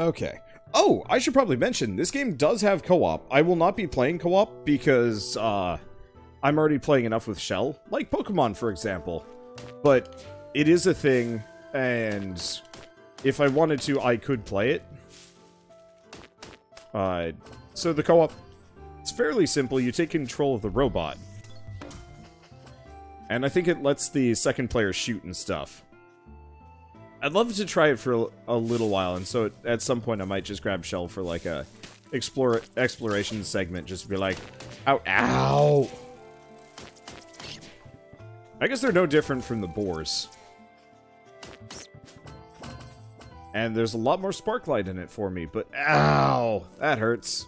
Okay. Oh, I should probably mention, this game does have co-op. I will not be playing co-op because, uh, I'm already playing enough with Shell. Like Pokemon, for example. But it is a thing, and if I wanted to, I could play it. Uh, so the co-op, it's fairly simple. You take control of the robot. And I think it lets the second player shoot and stuff. I'd love to try it for a little while, and so at some point I might just grab Shell for like a explore exploration segment, just be like, ow, ow. I guess they're no different from the boars. And there's a lot more sparklite in it for me, but ow, that hurts.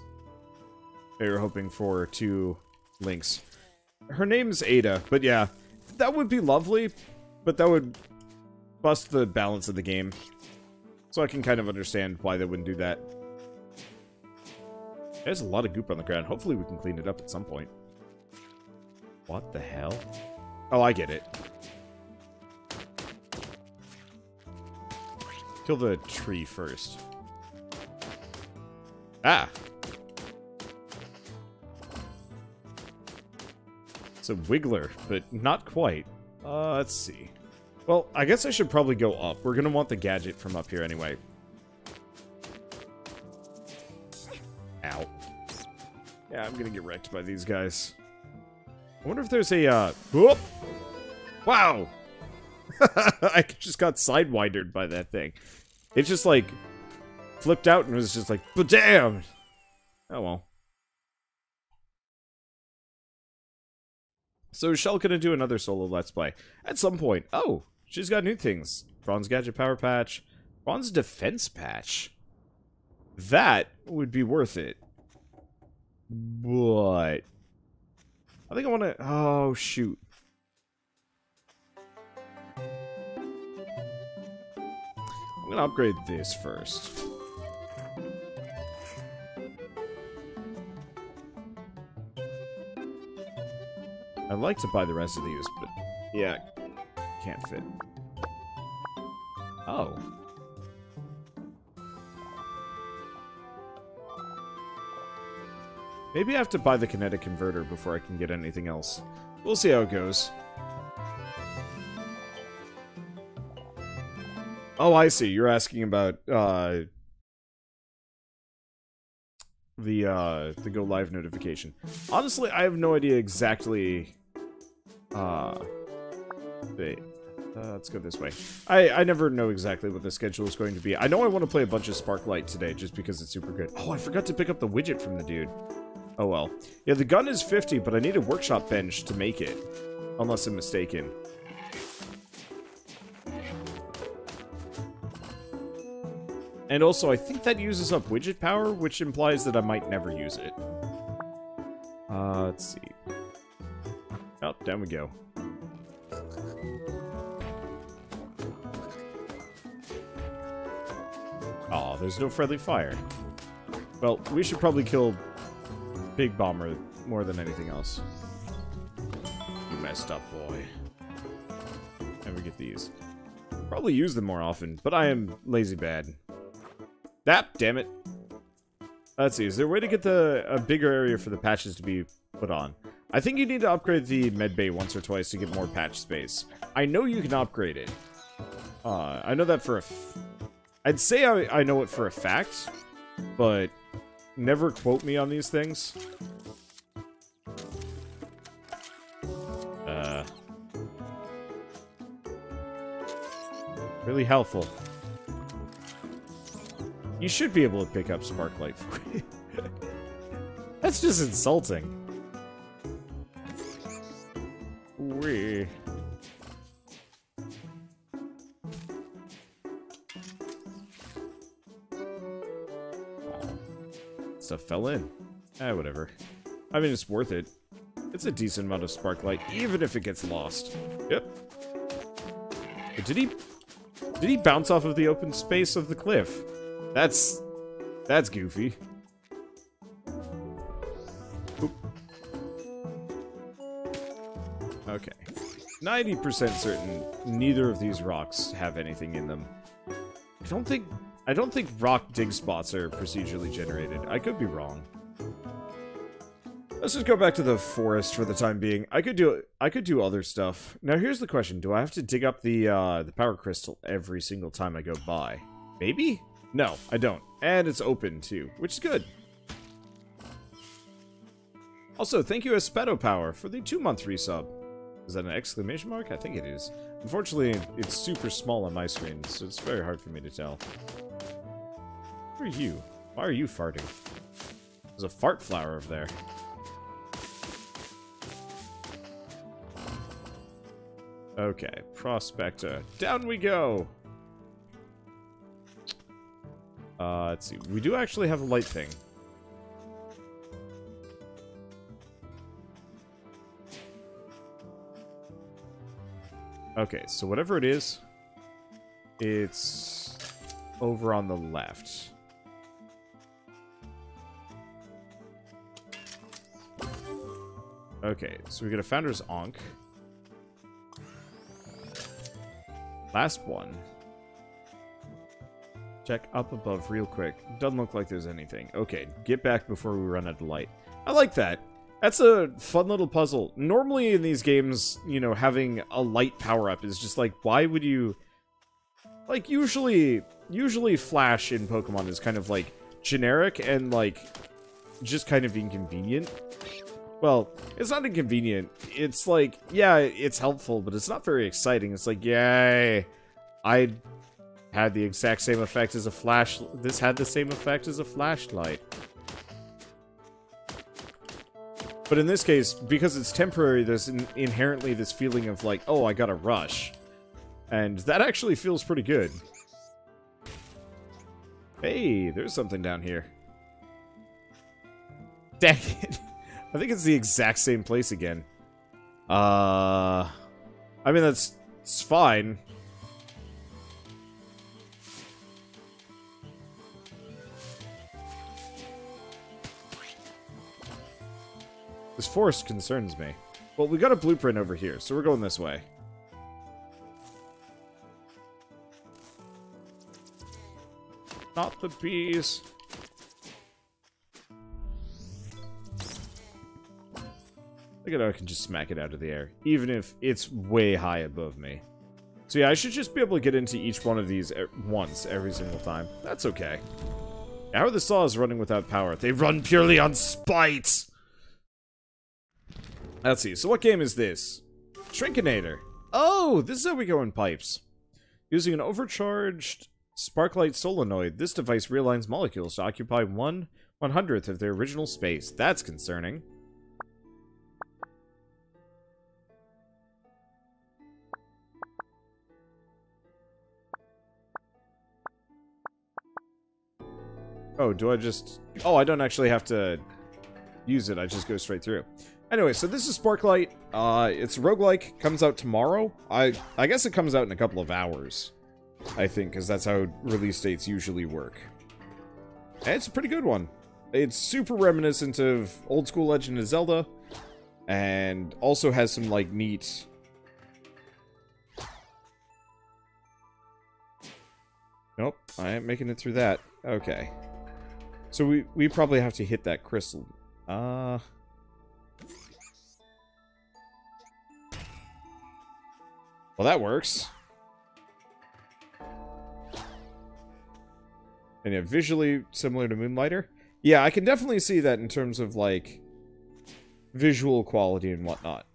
They were hoping for two links. Her name's Ada, but yeah, that would be lovely, but that would bust the balance of the game. So I can kind of understand why they wouldn't do that. There's a lot of goop on the ground. Hopefully we can clean it up at some point. What the hell? Oh, I get it. Kill the tree first. Ah! It's a wiggler, but not quite. Uh, let's see. Well, I guess I should probably go up. We're gonna want the gadget from up here anyway. Ow. Yeah, I'm gonna get wrecked by these guys. I wonder if there's a, uh... Whoop! Wow! I just got sidewindered by that thing. It just, like, flipped out and was just like, but damn! Oh well. So Shell gonna do another solo Let's Play. At some point. Oh! She's got new things. Bronze Gadget Power Patch. Bronze Defense Patch. That would be worth it. But... I think I want to... Oh, shoot. I'm going to upgrade this first. I'd like to buy the rest of these, but yeah, can't fit. Oh. Maybe I have to buy the kinetic converter before I can get anything else. We'll see how it goes. Oh, I see. You're asking about, uh... The, uh, the go live notification. Honestly, I have no idea exactly... Uh... Wait. Uh, let's go this way. I, I never know exactly what the schedule is going to be. I know I want to play a bunch of Sparklite today just because it's super good. Oh, I forgot to pick up the widget from the dude. Oh well. Yeah, the gun is 50, but I need a workshop bench to make it. Unless I'm mistaken. And also, I think that uses up widget power, which implies that I might never use it. Uh, let's see. Oh, down we go. Oh, there's no friendly fire. Well, we should probably kill Big Bomber more than anything else. You messed up, boy. And we get these. Probably use them more often, but I am lazy bad. That, damn it. Let's see, is there a way to get the a bigger area for the patches to be put on? I think you need to upgrade the medbay once or twice to get more patch space. I know you can upgrade it. Uh, I know that for a I'd say I, I know it for a fact, but never quote me on these things. Uh, really helpful. You should be able to pick up Sparklite for. That's just insulting. Fell in. Eh, whatever. I mean, it's worth it. It's a decent amount of sparklite, even if it gets lost. Yep. But did he... Did he bounce off of the open space of the cliff? That's... That's goofy. Oop. Okay. 90% certain neither of these rocks have anything in them. I don't think I don't think rock dig spots are procedurally generated. I could be wrong. Let's just go back to the forest for the time being. I could do I could do other stuff. Now here's the question: Do I have to dig up the uh, the power crystal every single time I go by? Maybe? No, I don't. And it's open too, which is good. Also, thank you Espedo Power for the two-month resub. Is that an exclamation mark? I think it is. Unfortunately, it's super small on my screen, so it's very hard for me to tell. Are you? Why are you farting? There's a fart flower over there. Okay, Prospector. Down we go! Uh, let's see. We do actually have a light thing. Okay, so whatever it is, it's over on the left. Okay, so we get a Founder's Ankh. Last one. Check up above real quick. Doesn't look like there's anything. Okay, get back before we run out of light. I like that. That's a fun little puzzle. Normally in these games, you know, having a light power-up is just like, why would you... Like, usually, usually Flash in Pokemon is kind of, like, generic and, like, just kind of inconvenient. Well, it's not inconvenient. It's like, yeah, it's helpful, but it's not very exciting. It's like, yay, I had the exact same effect as a flash. This had the same effect as a flashlight. But in this case, because it's temporary, there's in inherently this feeling of like, oh, I got a rush. And that actually feels pretty good. Hey, there's something down here. Dang it. I think it's the exact same place again. Uh, I mean, that's it's fine. This forest concerns me. Well, we got a blueprint over here, so we're going this way. Not the bees. How I can just smack it out of the air, even if it's way high above me. So yeah, I should just be able to get into each one of these at once every single time. That's okay. How are the saws running without power? They run purely on spite! Let's see, so what game is this? Shrinkinator. Oh, this is how we go in pipes. Using an overcharged sparklite solenoid, this device realigns molecules to occupy one one hundredth of their original space. That's concerning. Oh, do I just... Oh, I don't actually have to use it. I just go straight through. Anyway, so this is Sparklite. Uh, it's roguelike. Comes out tomorrow. I, I guess it comes out in a couple of hours. I think, because that's how release dates usually work. And it's a pretty good one. It's super reminiscent of old school Legend of Zelda. And also has some, like, neat... Nope, I ain't making it through that. Okay. So we, we probably have to hit that crystal. Uh... Well, that works. And yeah, visually similar to Moonlighter. Yeah, I can definitely see that in terms of, like, visual quality and whatnot.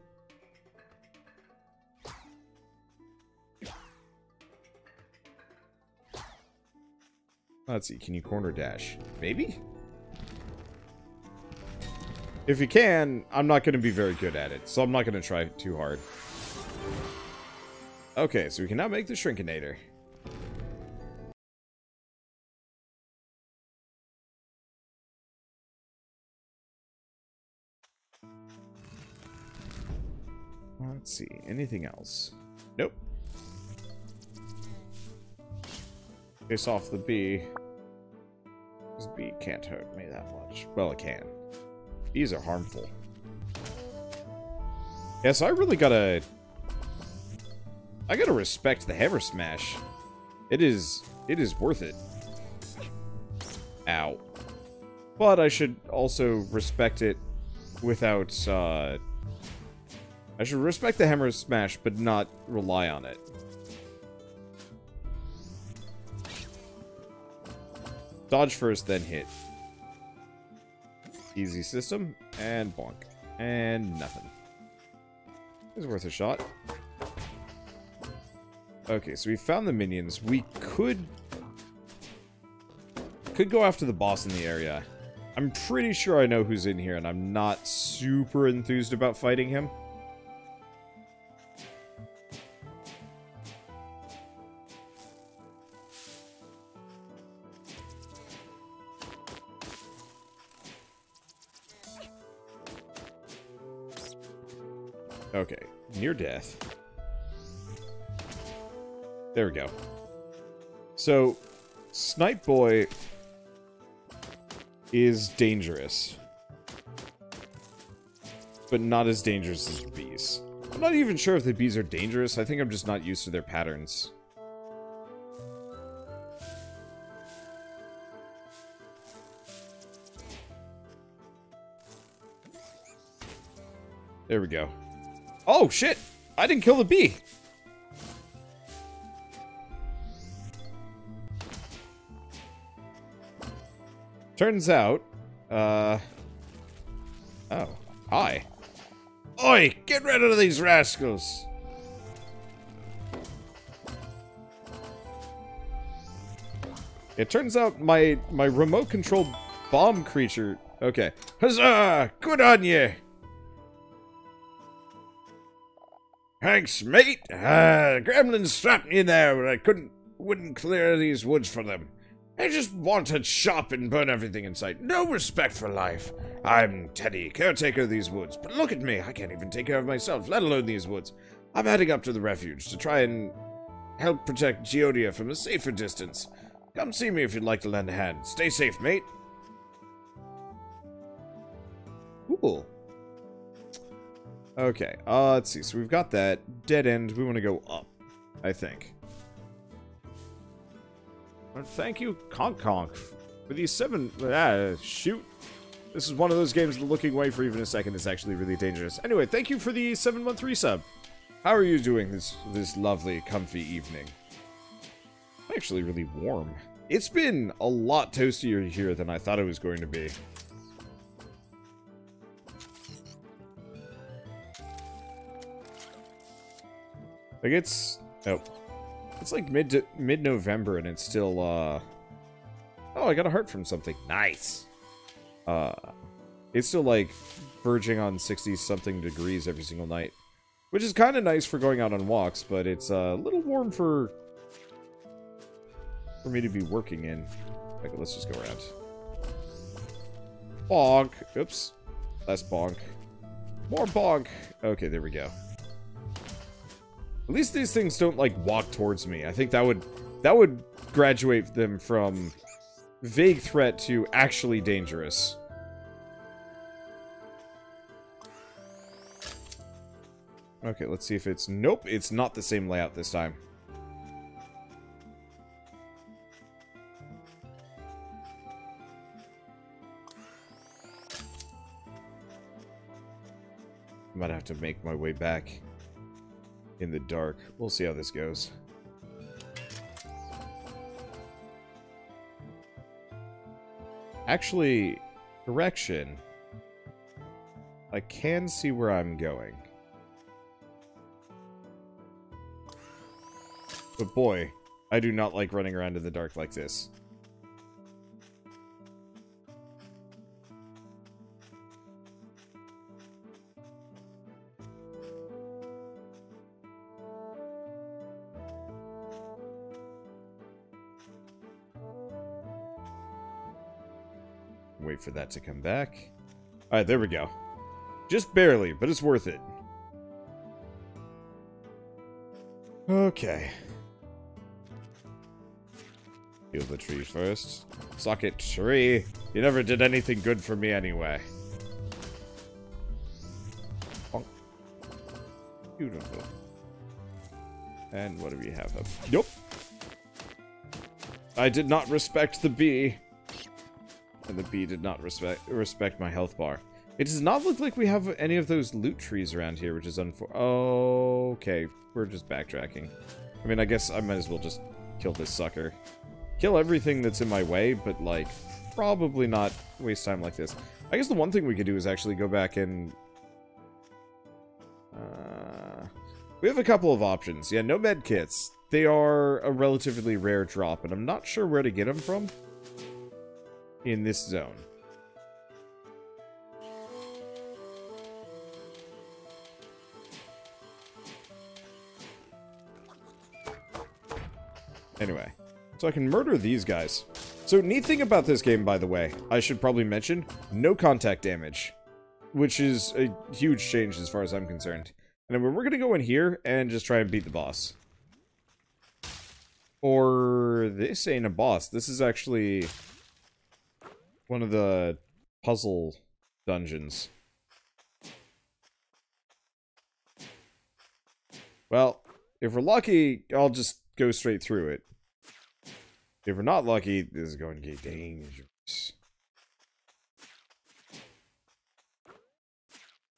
Let's see, can you corner dash? Maybe? If you can, I'm not going to be very good at it, so I'm not going to try too hard. Okay, so we can now make the Shrinkinator. Let's see, anything else? Nope. Face off the bee. This bee can't hurt me that much. Well, it can. Bees are harmful. Yeah, so I really gotta... I gotta respect the Hammer Smash. It is... It is worth it. Ow. But I should also respect it without, uh... I should respect the hammer smash, but not rely on it. Dodge first, then hit. Easy system, and bonk. And nothing. It's worth a shot. Okay, so we found the minions. We could... Could go after the boss in the area. I'm pretty sure I know who's in here, and I'm not super enthused about fighting him. Near death. There we go. So, Snipe Boy is dangerous. But not as dangerous as the bees. I'm not even sure if the bees are dangerous. I think I'm just not used to their patterns. There we go. Oh, shit! I didn't kill the bee! Turns out, uh... Oh. Hi. Oi! Get rid of these rascals! It turns out my my remote controlled bomb creature. Okay. Huzzah! Good on you! Thanks, mate. Uh, gremlins trapped me in there, but I couldn't wouldn't clear these woods for them. I just want to chop and burn everything in sight. No respect for life. I'm Teddy, caretaker of these woods, but look at me. I can't even take care of myself, let alone these woods. I'm heading up to the refuge to try and help protect Geodia from a safer distance. Come see me if you'd like to lend a hand. Stay safe, mate. Cool. Okay, uh, let's see. So we've got that. Dead end. We want to go up, I think. Thank you, Conk Conk, for these seven... Ah, shoot. This is one of those games looking away for even a second is actually really dangerous. Anyway, thank you for the seven-month resub. How are you doing this this lovely, comfy evening? Actually really warm. It's been a lot toastier here than I thought it was going to be. Like it's... Oh, it's like mid mid November and it's still uh Oh, I got a heart from something. Nice. Uh it's still like verging on 60 something degrees every single night. Which is kind of nice for going out on walks, but it's a little warm for for me to be working in. Okay, let's just go around. Bonk. Oops. Less bonk. More bonk. Okay, there we go. At least these things don't, like, walk towards me. I think that would... That would graduate them from vague threat to actually dangerous. Okay, let's see if it's... Nope, it's not the same layout this time. Might have to make my way back in the dark. We'll see how this goes. Actually, correction. I can see where I'm going. But boy, I do not like running around in the dark like this. Wait for that to come back. Alright, there we go. Just barely, but it's worth it. Okay. Heal the tree first. Suck it, tree. You never did anything good for me anyway. Beautiful. And what do we have up? Nope. I did not respect the bee. And the bee did not respect respect my health bar. It does not look like we have any of those loot trees around here, which is unfor- oh, okay, we're just backtracking. I mean, I guess I might as well just kill this sucker. Kill everything that's in my way, but, like, probably not waste time like this. I guess the one thing we could do is actually go back and... Uh, we have a couple of options. Yeah, no med kits. They are a relatively rare drop, and I'm not sure where to get them from in this zone. Anyway, so I can murder these guys. So, neat thing about this game, by the way, I should probably mention, no contact damage. Which is a huge change as far as I'm concerned. And we're to go in here and just try and beat the boss. Or, this ain't a boss. This is actually one of the puzzle dungeons. Well, if we're lucky, I'll just go straight through it. If we're not lucky, this is going to get dangerous.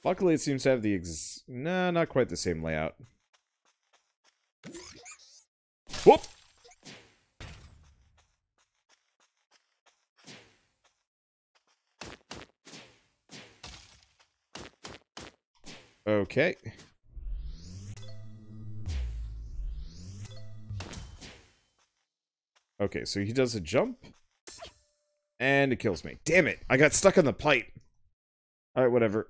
Luckily, it seems to have the ex... Nah, not quite the same layout. Whoop! Okay. Okay, so he does a jump. And it kills me. Damn it! I got stuck on the pipe. Alright, whatever.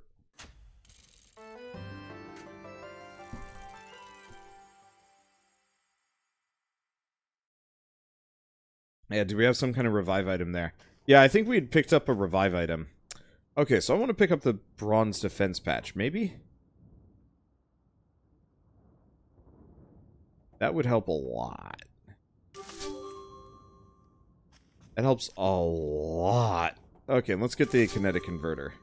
Yeah, do we have some kind of revive item there? Yeah, I think we had picked up a revive item. Okay, so I want to pick up the bronze defense patch. Maybe? That would help a lot. That helps a lot. Okay, let's get the kinetic converter.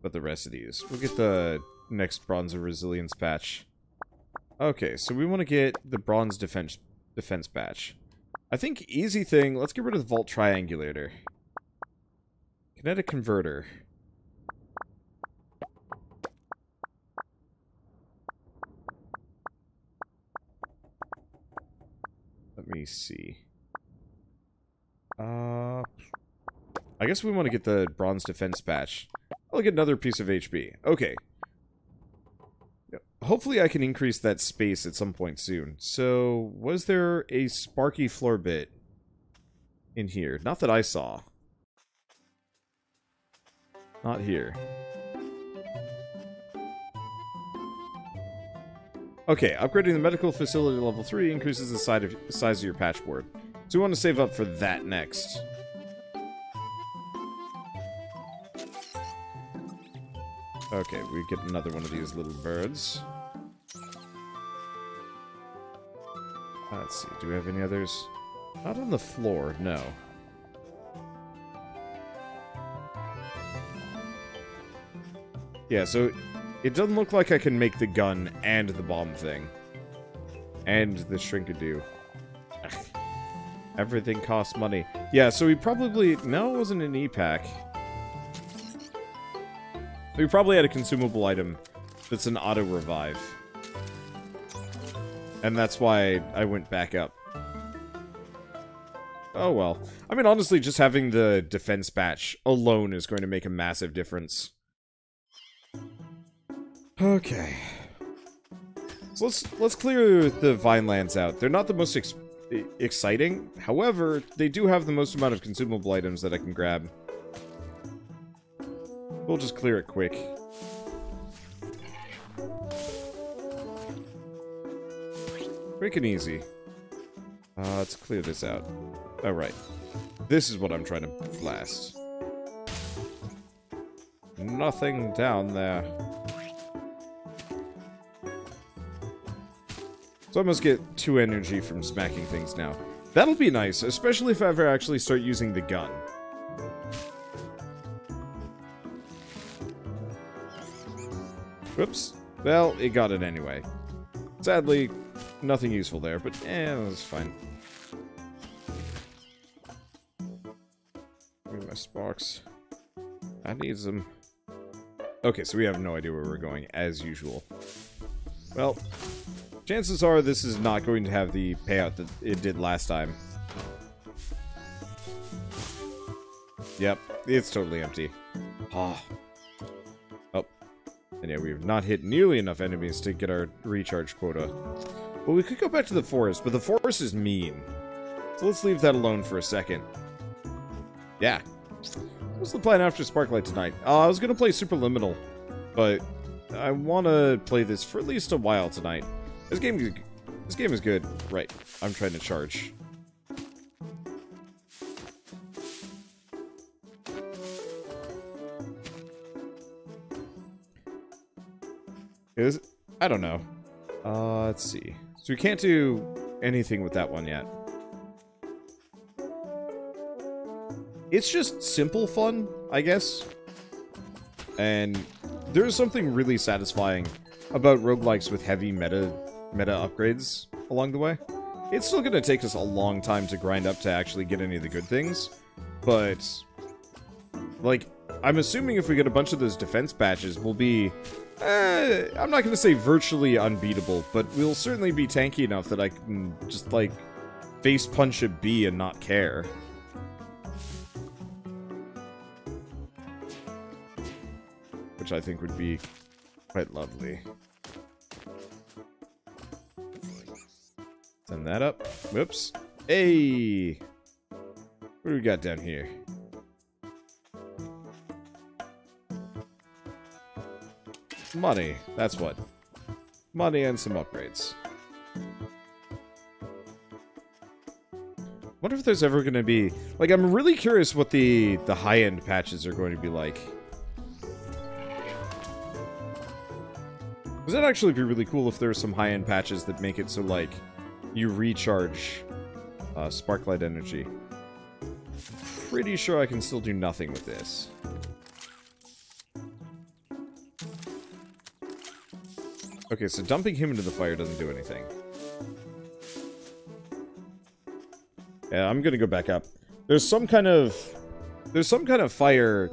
But the rest of these. We'll get the next Bronze Resilience patch. Okay, so we want to get the Bronze Defense defense patch. I think easy thing, let's get rid of the Vault Triangulator. Kinetic Converter. Me see. Uh, I guess we want to get the bronze defense patch. I'll get another piece of HP. Okay. Hopefully I can increase that space at some point soon. So, was there a sparky floor bit in here? Not that I saw. Not here. Okay, upgrading the medical facility level 3 increases the size of, size of your patchboard. So we want to save up for that next. Okay, we get another one of these little birds. Uh, let's see, do we have any others? Not on the floor, no. Yeah, so it doesn't look like I can make the gun and the bomb thing. And the shrinkadoo. Everything costs money. Yeah, so we probably... No, it wasn't an E-pack. We probably had a consumable item that's an auto-revive. And that's why I went back up. Oh well. I mean, honestly, just having the defense patch alone is going to make a massive difference. Okay. So let's let's clear the Vinelands out. They're not the most ex exciting. However, they do have the most amount of consumable items that I can grab. We'll just clear it quick. Quick and easy. Uh, let's clear this out. Alright. This is what I'm trying to blast. Nothing down there. So I must get two energy from smacking things now. That'll be nice, especially if I ever actually start using the gun. Whoops. Well, it got it anyway. Sadly, nothing useful there, but eh, that's fine. Give my sparks. I need some. Okay, so we have no idea where we're going, as usual. Well, chances are this is not going to have the payout that it did last time. Yep, it's totally empty. Ah. Oh. And yeah, we have not hit nearly enough enemies to get our recharge quota. Well, we could go back to the forest, but the forest is mean. So let's leave that alone for a second. Yeah. What's the plan after Sparklite tonight? Uh, I was going to play Superliminal, but I want to play this for at least a while tonight. This game, this game is good. Right, I'm trying to charge. Is I don't know. Uh, let's see. So we can't do anything with that one yet. It's just simple fun, I guess. And there's something really satisfying about roguelikes with heavy meta meta upgrades along the way. It's still going to take us a long time to grind up to actually get any of the good things, but like I'm assuming if we get a bunch of those defense patches, we'll be eh, I'm not going to say virtually unbeatable, but we'll certainly be tanky enough that I can just like face punch a bee and not care. Which I think would be quite lovely. Send that up. Whoops. Hey! What do we got down here? Money. That's what. Money and some upgrades. wonder if there's ever going to be... Like, I'm really curious what the, the high-end patches are going to be like. Because that'd actually be really cool if there were some high-end patches that make it so, like, you recharge uh, Sparklite energy. Pretty sure I can still do nothing with this. Okay, so dumping him into the fire doesn't do anything. Yeah, I'm gonna go back up. There's some kind of... There's some kind of fire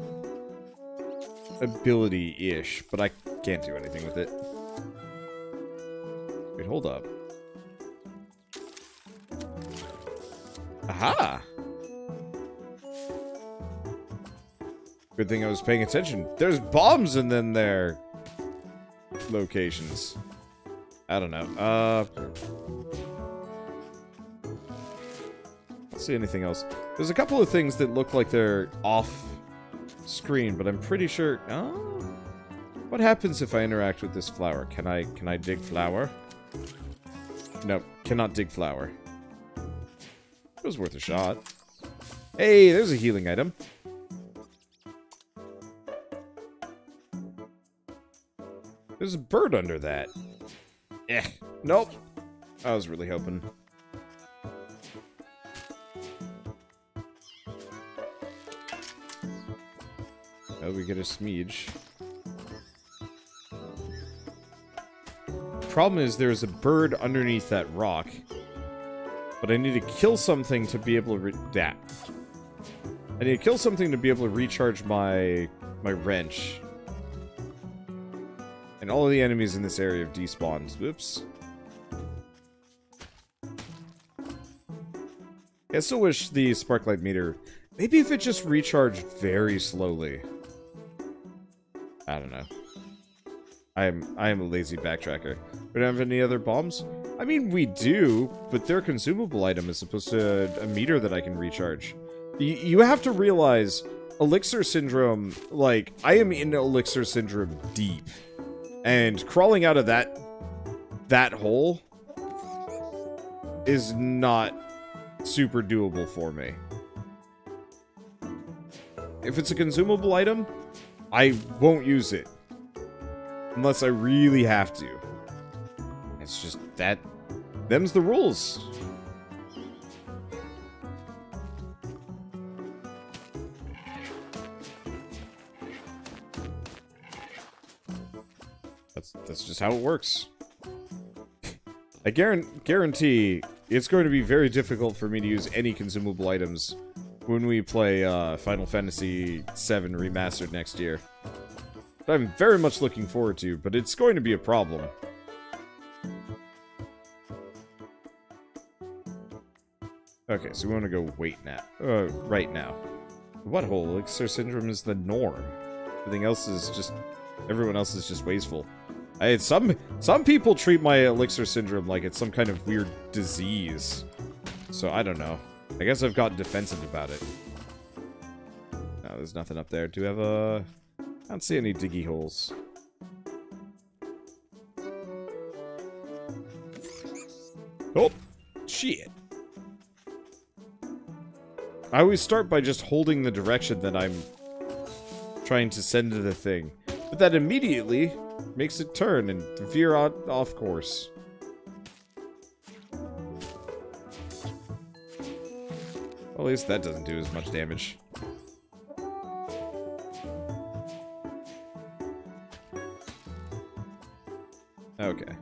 ability-ish, but I can't do anything with it. Wait, hold up. Aha! Good thing I was paying attention. There's bombs in them there locations. I don't know. Uh, see anything else. There's a couple of things that look like they're off screen, but I'm pretty sure. Oh, what happens if I interact with this flower? Can I can I dig flower? No, cannot dig flower. It was worth a shot. Hey, there's a healing item. There's a bird under that. Eh. Nope. I was really hoping. Oh, we get a smidge. Problem is, there's a bird underneath that rock. But I need to kill something to be able to that. I need to kill something to be able to recharge my my wrench. And all of the enemies in this area have despawned. Oops. I still wish the Sparklite meter... Maybe if it just recharged very slowly. I don't know. I am I am a lazy backtracker. We don't have any other bombs? I mean, we do, but their consumable item is supposed to a meter that I can recharge. Y you have to realize, Elixir Syndrome, like, I am in Elixir Syndrome deep. And crawling out of that that hole is not super doable for me. If it's a consumable item, I won't use it. Unless I really have to. It's just that... Them's the rules. That's that's just how it works. I guarantee it's going to be very difficult for me to use any consumable items when we play uh, Final Fantasy VII Remastered next year. I'm very much looking forward to, but it's going to be a problem. Okay, so we want to go wait now. Uh, right now. What hole elixir syndrome is the norm. Everything else is just... Everyone else is just wasteful. I, some some people treat my elixir syndrome like it's some kind of weird disease. So I don't know. I guess I've gotten defensive about it. No, there's nothing up there. Do we have a... I don't see any diggy holes. Oh! Shit! I always start by just holding the direction that I'm trying to send to the thing. But that immediately makes it turn and veer off course. Well, at least that doesn't do as much damage. Okay.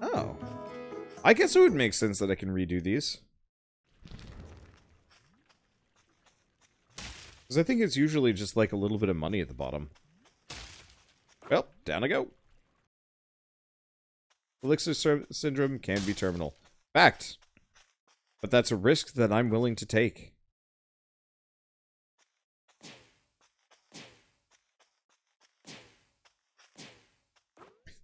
Oh. I guess it would make sense that I can redo these. Because I think it's usually just like a little bit of money at the bottom. Well, down I go. Elixir syndrome can be terminal. Fact. But that's a risk that I'm willing to take.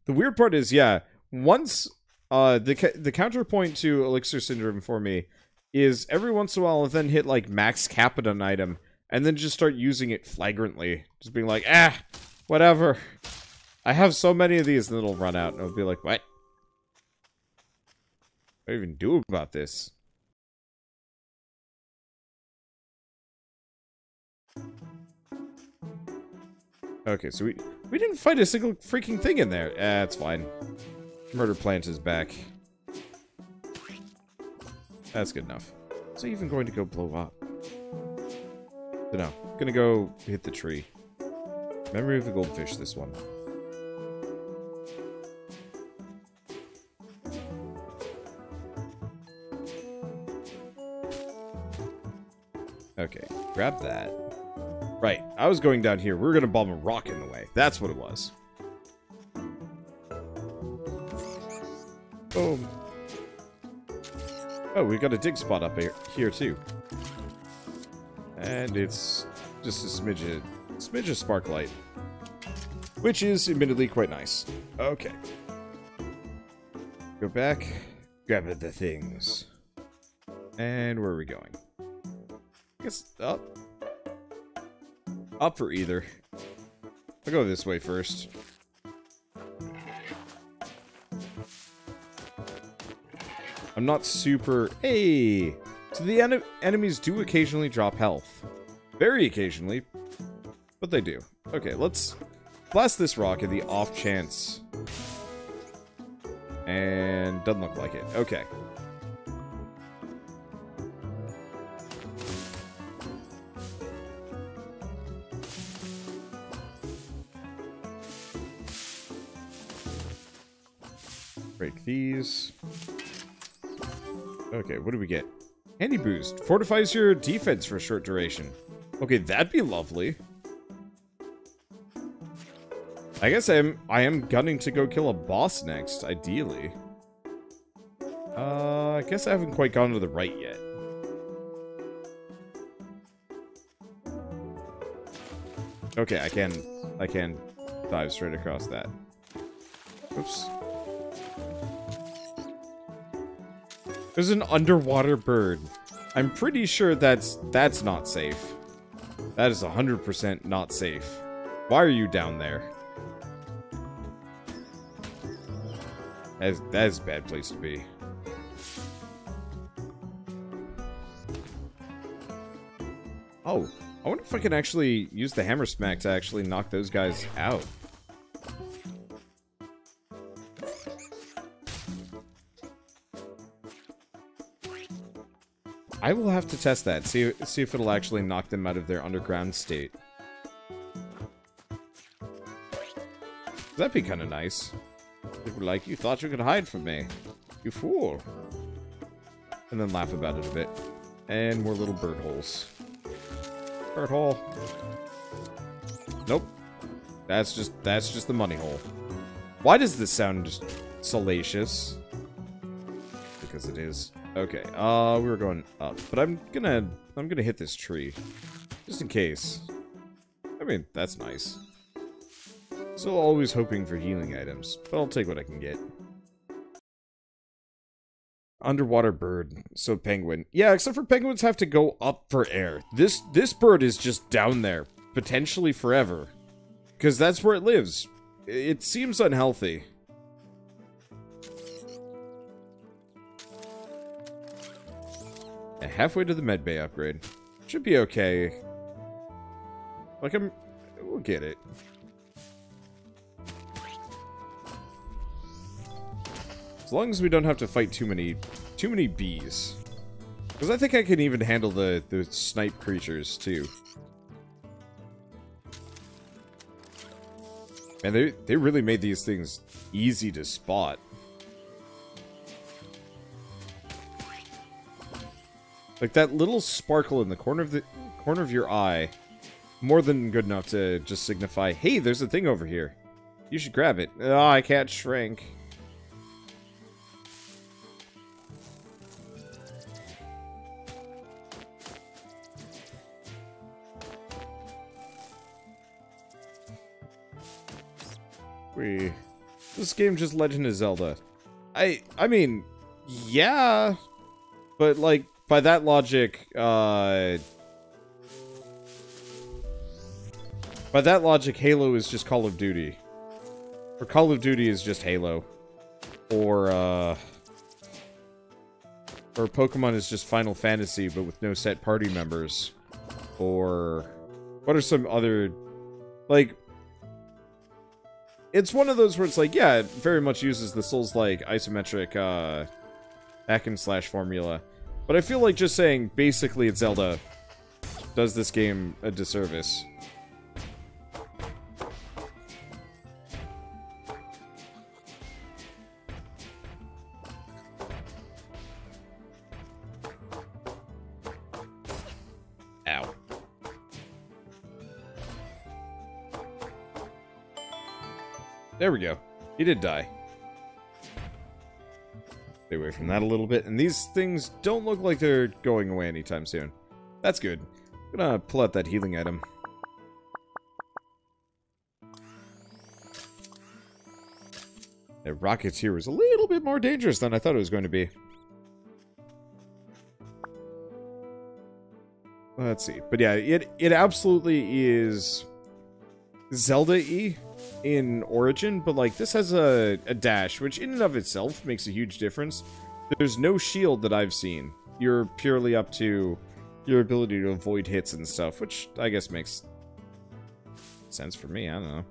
The weird part is, yeah, once uh, the the counterpoint to Elixir Syndrome for me is every once in a while I'll then hit like max cap an item and then just start using it flagrantly. Just being like, ah, whatever. I have so many of these and it'll run out and I'll be like, what? What do I even do about this? Okay, so we we didn't fight a single freaking thing in there. Eh, it's fine. Murder plant is back. That's good enough. He even going to go blow up? No, gonna go hit the tree. Memory of the goldfish, this one. Okay, grab that. Right, I was going down here. We were going to bomb a rock in the way. That's what it was. Boom. Oh, we got a dig spot up here, here too. And it's just a smidge of, smidge of sparklite. Which is admittedly quite nice. Okay. Go back, grab the things. And where are we going? I guess up. Up for either. I'll go this way first. I'm not super... Hey! So the en enemies do occasionally drop health. Very occasionally. But they do. Okay, let's blast this rock in the off chance. And doesn't look like it. Okay. Break these. Okay, what do we get? Handy boost. Fortifies your defense for a short duration. Okay, that'd be lovely. I guess I am I am gunning to go kill a boss next, ideally. Uh, I guess I haven't quite gone to the right yet. Okay, I can I can dive straight across that. Oops. There's an underwater bird. I'm pretty sure that's that's not safe. That is 100% not safe. Why are you down there? That's, that's a bad place to be. Oh, I wonder if I can actually use the hammer smack to actually knock those guys out. I will have to test that, see, see if it'll actually knock them out of their underground state. That'd be kind of nice. They were like, you thought you could hide from me. You fool. And then laugh about it a bit. And more little bird holes. Bird hole. Nope. That's just that's just the money hole. Why does this sound salacious? Because it is. Okay, uh, we were going up, but I'm gonna, I'm gonna hit this tree, just in case. I mean, that's nice. Still always hoping for healing items, but I'll take what I can get. Underwater bird, so penguin. Yeah, except for penguins have to go up for air. This this bird is just down there, potentially forever, because that's where it lives. It seems unhealthy. Halfway to the medbay upgrade. Should be okay. Like, I'm... We'll get it. As long as we don't have to fight too many... Too many bees. Because I think I can even handle the, the snipe creatures, too. And they, they really made these things easy to spot. Like that little sparkle in the corner of the corner of your eye, more than good enough to just signify, hey, there's a thing over here. You should grab it. Oh, I can't shrink. We... This game just Legend of Zelda. I... I mean, yeah... But, like, by that logic, uh... By that logic, Halo is just Call of Duty. Or Call of Duty is just Halo. Or, uh... Or Pokemon is just Final Fantasy, but with no set party members. Or... What are some other... Like... It's one of those where it's like, yeah, it very much uses the Souls-like isometric, uh... And slash formula. But I feel like just saying, basically it's Zelda, does this game a disservice. Ow. There we go. He did die. Stay away from that a little bit. And these things don't look like they're going away anytime soon. That's good. I'm gonna pull out that healing item. The Rocketeer was a little bit more dangerous than I thought it was going to be. Let's see. But yeah, it, it absolutely is Zelda-y in Origin, but like this has a, a dash, which in and of itself makes a huge difference. There's no shield that I've seen. You're purely up to your ability to avoid hits and stuff, which I guess makes sense for me. I don't know.